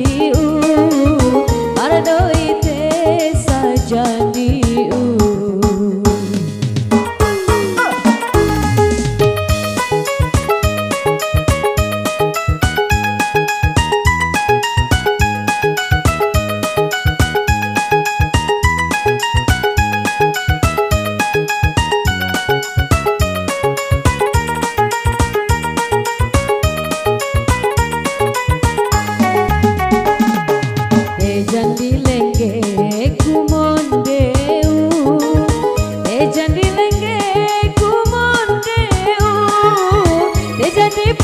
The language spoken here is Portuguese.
yêu. Jadi